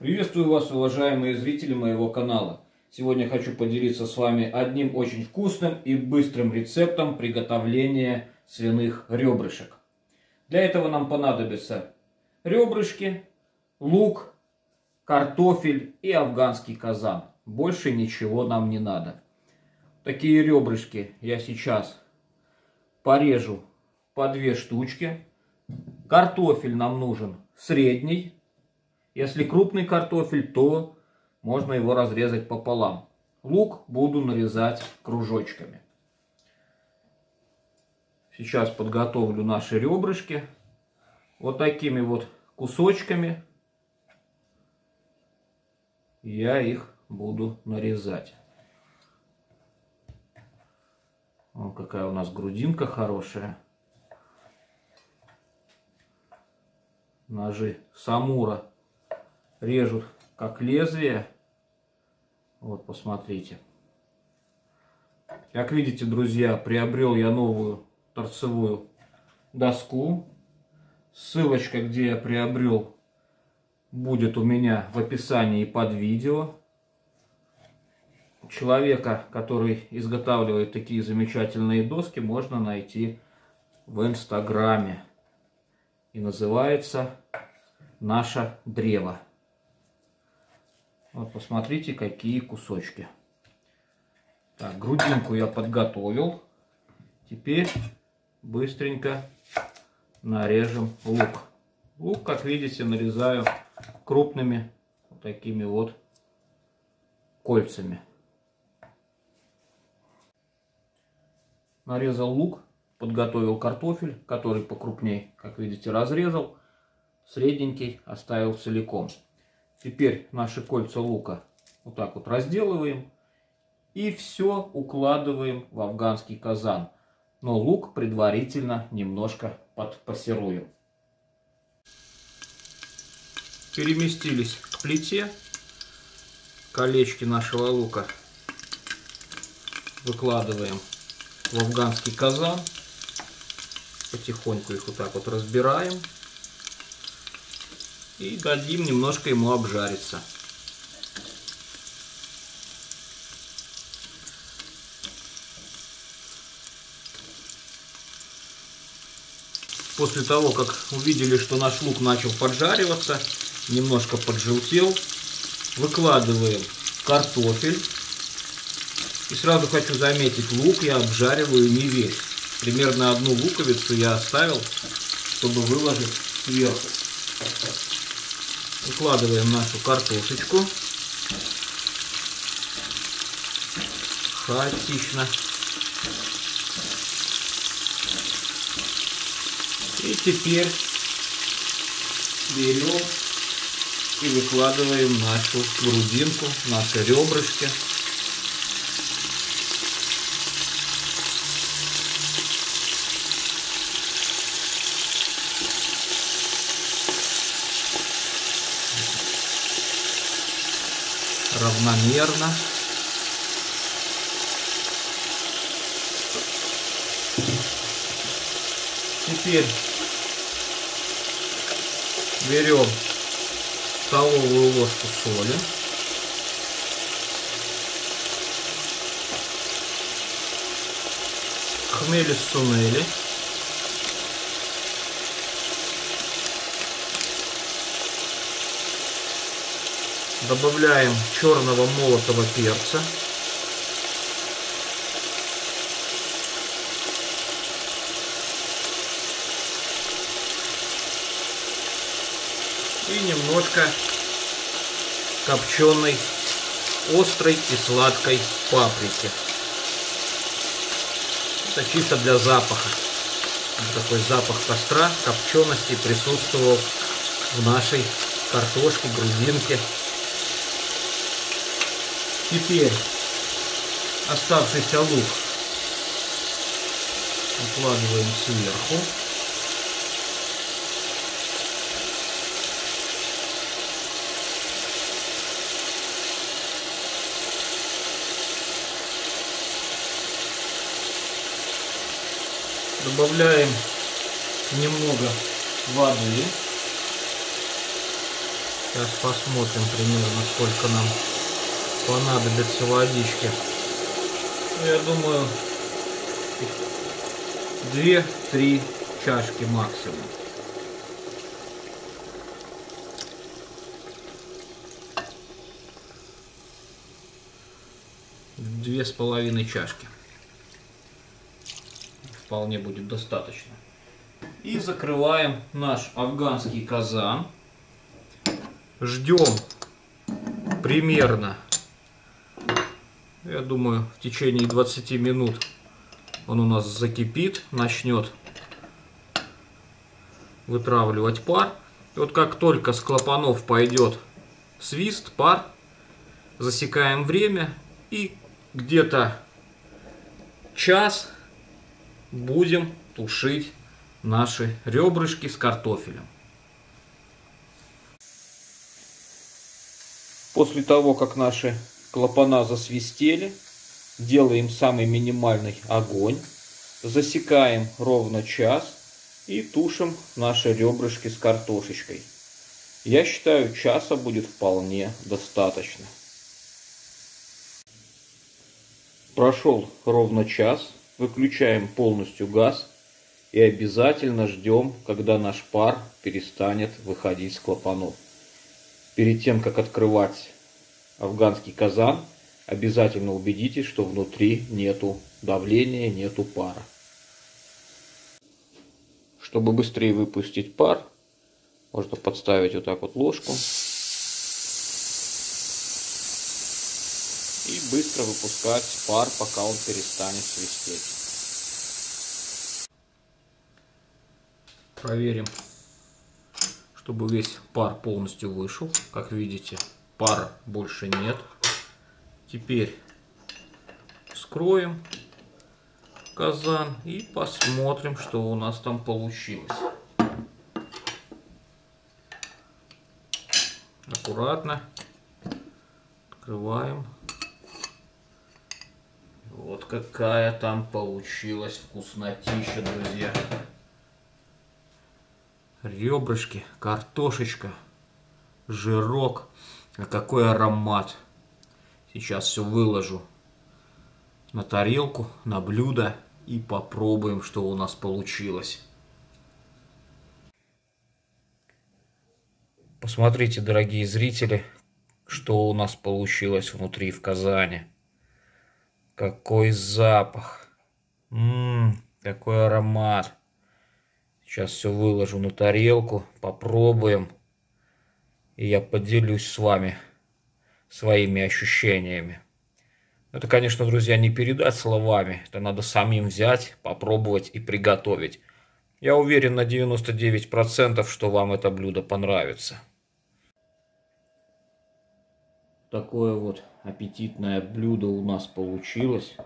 Приветствую вас, уважаемые зрители моего канала. Сегодня хочу поделиться с вами одним очень вкусным и быстрым рецептом приготовления свиных ребрышек. Для этого нам понадобятся ребрышки, лук, картофель и афганский казан. Больше ничего нам не надо. Такие ребрышки я сейчас порежу по две штучки. Картофель нам нужен средний. Если крупный картофель, то можно его разрезать пополам. Лук буду нарезать кружочками. Сейчас подготовлю наши ребрышки. Вот такими вот кусочками я их буду нарезать. О, какая у нас грудинка хорошая. Ножи Самура режут как лезвие. Вот, посмотрите. Как видите, друзья, приобрел я новую торцевую доску. Ссылочка, где я приобрел, будет у меня в описании под видео. Человека, который изготавливает такие замечательные доски, можно найти в Инстаграме. И называется «Наше древо». Вот посмотрите, какие кусочки. Так, грудинку я подготовил. Теперь быстренько нарежем лук. Лук, как видите, нарезаю крупными вот такими вот кольцами. Нарезал лук, подготовил картофель, который покрупней, как видите, разрезал. Средненький оставил целиком. Теперь наши кольца лука вот так вот разделываем. И все укладываем в афганский казан. Но лук предварительно немножко подпассируем. Переместились к плите. Колечки нашего лука выкладываем в афганский казан. Потихоньку их вот так вот разбираем и дадим немножко ему обжариться. После того, как увидели, что наш лук начал поджариваться, немножко поджелтел, выкладываем картофель. И сразу хочу заметить, лук я обжариваю не весь. Примерно одну луковицу я оставил, чтобы выложить сверху. Выкладываем нашу картошечку. Хаотично. И теперь берем и выкладываем нашу грудинку, наши ребрышки. Равномерно. Теперь берем столовую ложку соли. Хмели Добавляем черного молотого перца. И немножко копченой острой и сладкой паприки. Это чисто для запаха. Такой запах костра, копчености присутствовал в нашей картошке, грудинке. Теперь оставшийся лук укладываем сверху. Добавляем немного воды. Сейчас посмотрим примерно, сколько нам понадобится водички. Я думаю, 2-3 чашки максимум. Две с половиной чашки. Вполне будет достаточно. И закрываем наш афганский казан ждем примерно, я думаю, в течение 20 минут он у нас закипит, начнет вытравливать пар. И вот как только с клапанов пойдет свист, пар, засекаем время и где-то час будем тушить наши ребрышки с картофелем. После того, как наши клапана засвистели, делаем самый минимальный огонь, засекаем ровно час и тушим наши ребрышки с картошечкой. Я считаю, часа будет вполне достаточно. Прошел ровно час, выключаем полностью газ и обязательно ждем, когда наш пар перестанет выходить с клапанов перед тем, как открывать афганский казан, обязательно убедитесь, что внутри нету давления, нету пара. Чтобы быстрее выпустить пар, можно подставить вот так вот ложку. И быстро выпускать пар, пока он перестанет свистеть. Проверим чтобы весь пар полностью вышел. Как видите, пара больше нет. Теперь вскроем казан и посмотрим, что у нас там получилось. Аккуратно открываем. Вот какая там получилась вкуснотища, друзья ребрышки, картошечка, жирок. А какой аромат. Сейчас все выложу на тарелку, на блюдо и попробуем, что у нас получилось. Посмотрите, дорогие зрители, что у нас получилось внутри в Казани. Какой запах. Ммм, какой аромат. Сейчас все выложу на тарелку, попробуем. И я поделюсь с вами своими ощущениями. Это, конечно, друзья, не передать словами. Это надо самим взять, попробовать и приготовить. Я уверен на 99%, что вам это блюдо понравится. Такое вот аппетитное блюдо у нас получилось.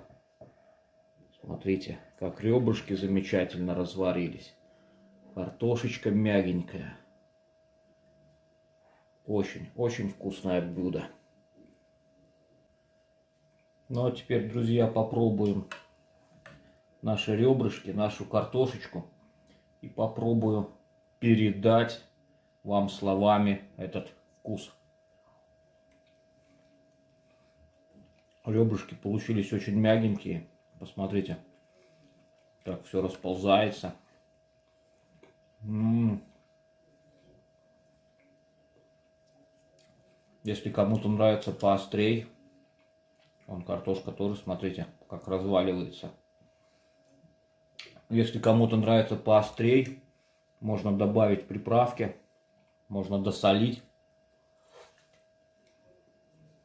Смотрите, как ребрышки замечательно разварились. Картошечка мягенькая. Очень, очень вкусное блюдо. Ну а теперь, друзья, попробуем наши ребрышки, нашу картошечку. И попробую передать вам словами этот вкус. Ребрышки получились очень мягенькие. Посмотрите, как все расползается. Если кому-то нравится поострей, он картошка тоже, смотрите, как разваливается. Если кому-то нравится поострей, можно добавить приправки, можно досолить.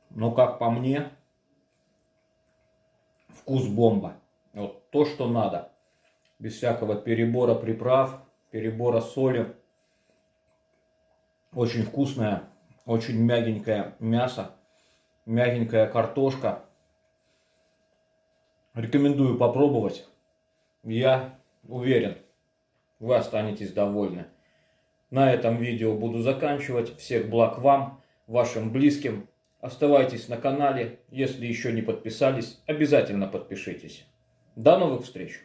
Но как по мне, вкус бомба. Вот то, что надо. Без всякого перебора приправ, перебора соли. Очень вкусное, очень мягенькое мясо, мягенькая картошка. Рекомендую попробовать. Я уверен, вы останетесь довольны. На этом видео буду заканчивать. Всех благ вам, вашим близким. Оставайтесь на канале. Если еще не подписались, обязательно подпишитесь. До новых встреч!